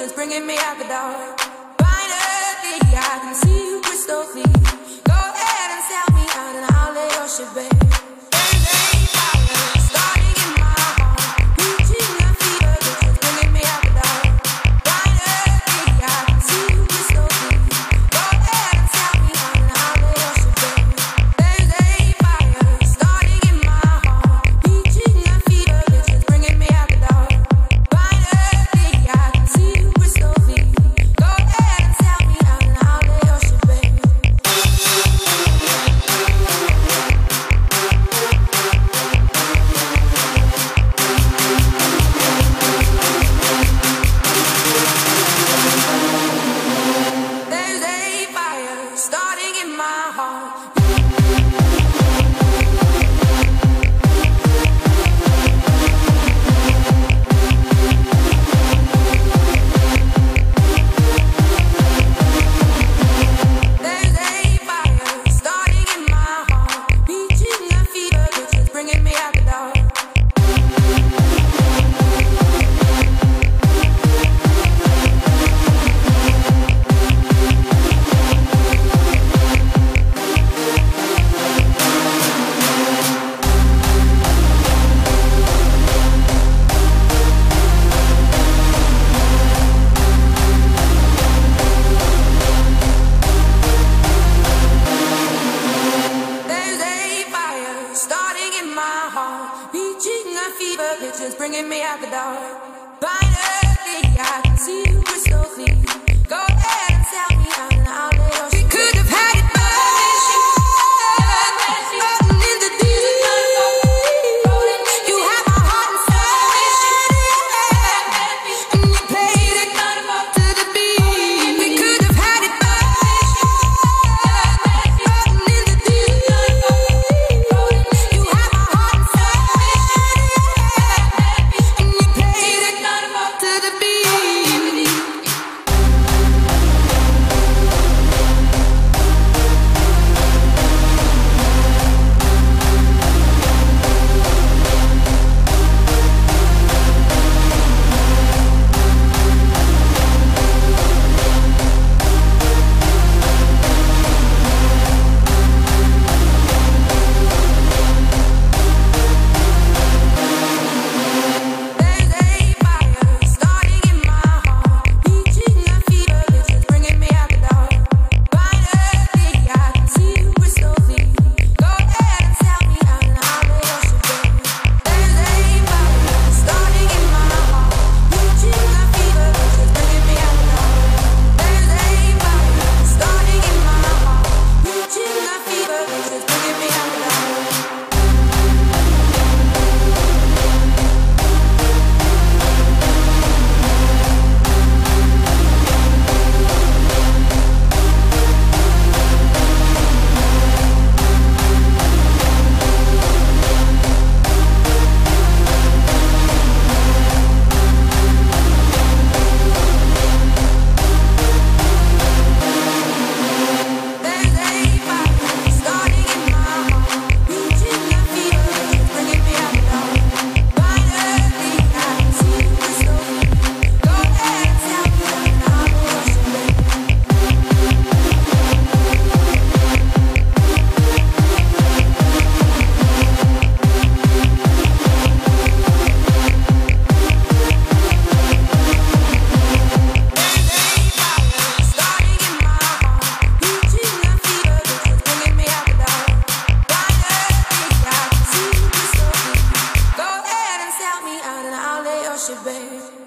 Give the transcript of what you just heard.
emotions bringing me out the door. Finally, I can see. pictures bringing me out the dark. Finally, I can see you. worship, babe.